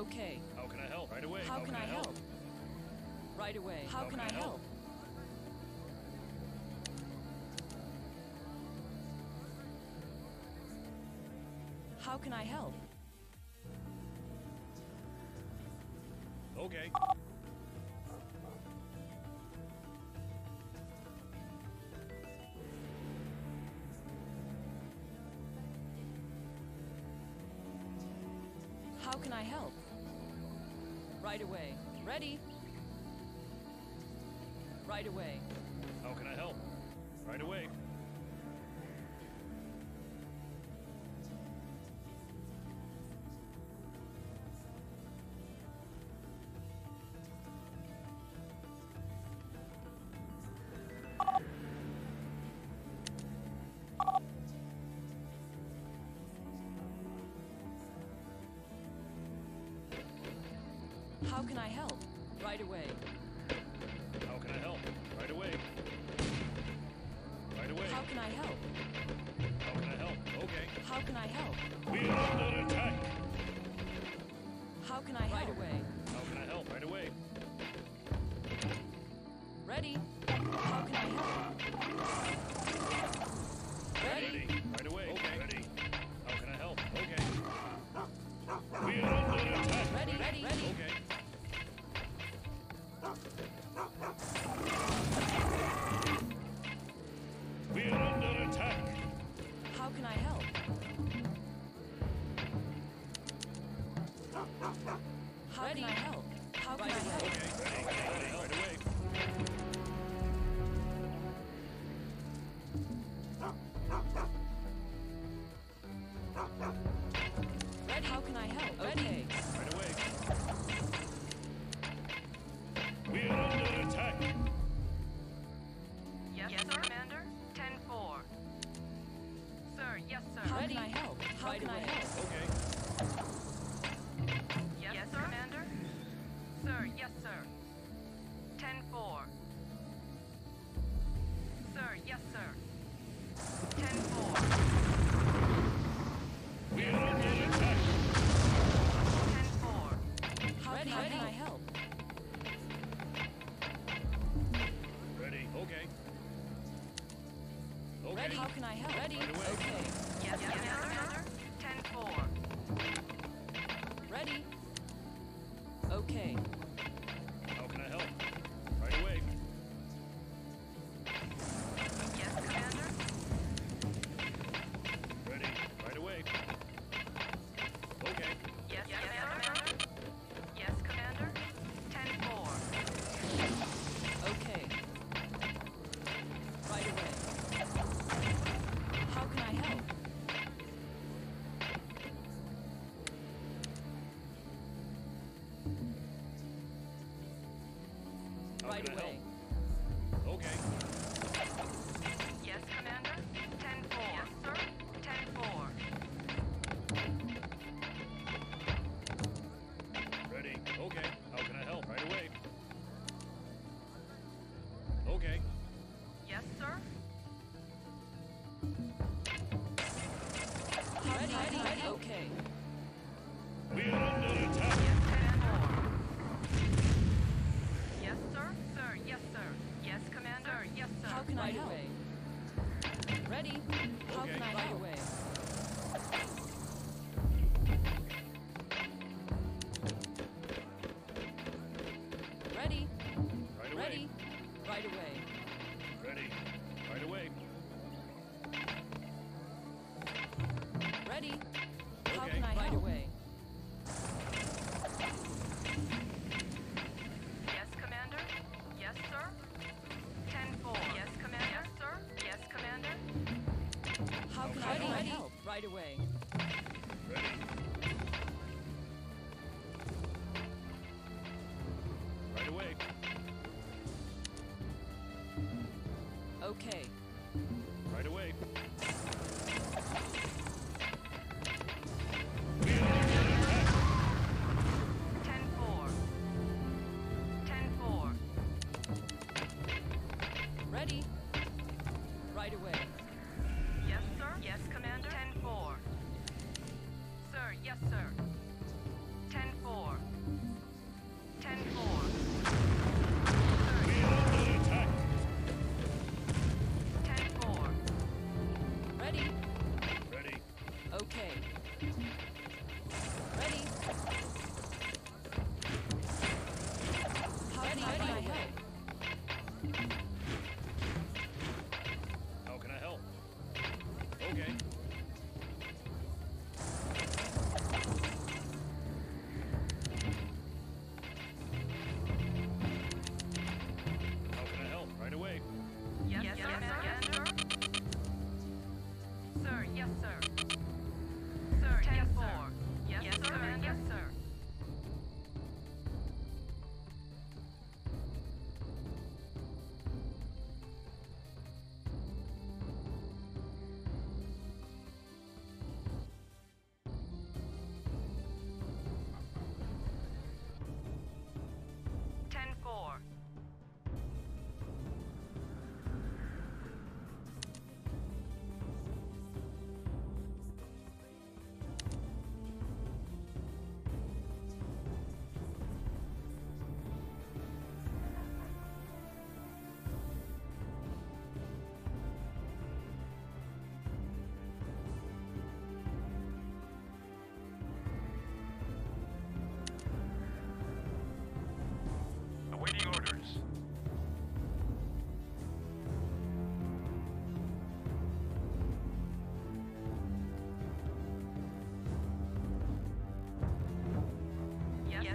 Okay. How can I help? Right away. How can I help? Right away. How can I help? How can I help? Okay. How can I help? Right away. Ready? Right away. How can I help? Right away. How can I help? Right away. Right away. How can I help? How can I help? Okay. How can I help? We are under attack. How can I help? Right away. How can I help? Right away. Ready? How can I help? Ready? Right How can I help? How can I help? Okay. Ready. Ready. Right away. Ready? How can I help? Okay. Right away. We are under attack. Yes, sir, Commander. 10-4. Sir, yes, sir. How can I help? How can I help? Okay. Ready? How can I help? Ready? Right. Okay. Yes, yes, Commander. 10-4. Ready? Okay. Ready? Right away. Right away. Okay. Right away. We are under attack. 10-4. 10-4. Ready? Right away. Yes, Commander. Ten four. Sir, yes, sir. 10-4. 10-4. Ready. Ready. Ready. Ready.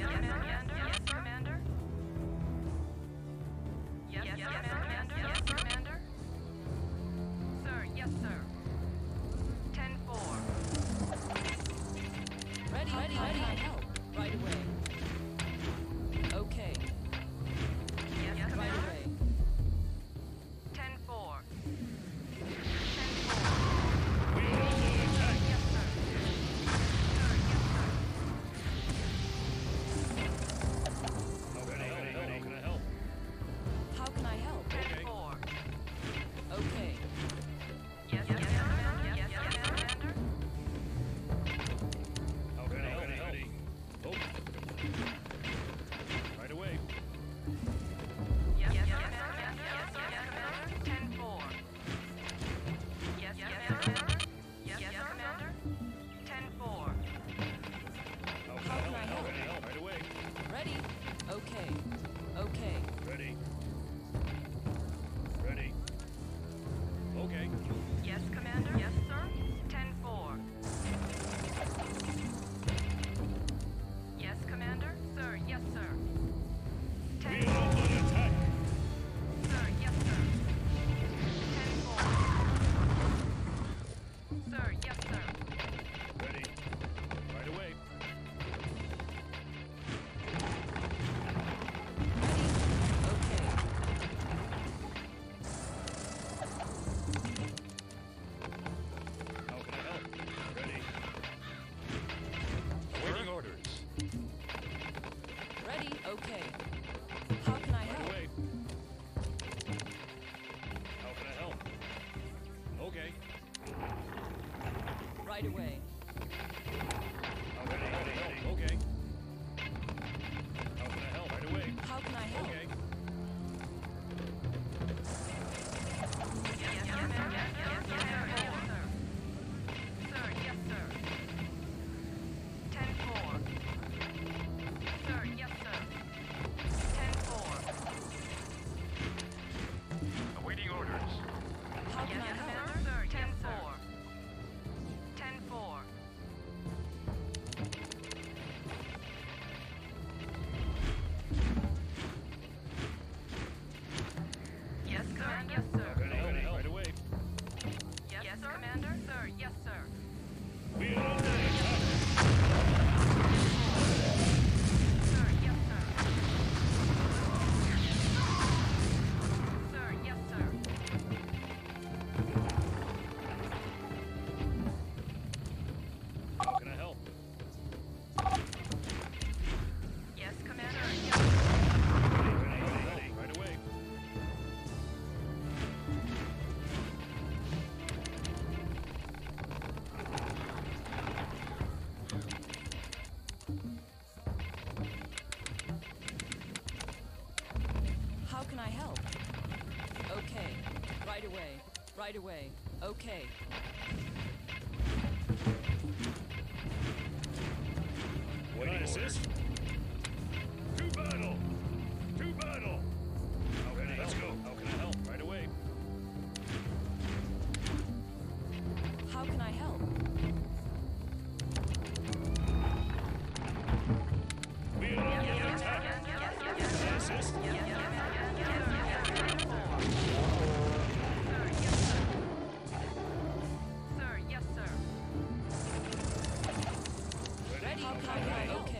Yes, Yes, Commander. Right away. Okay. Okay.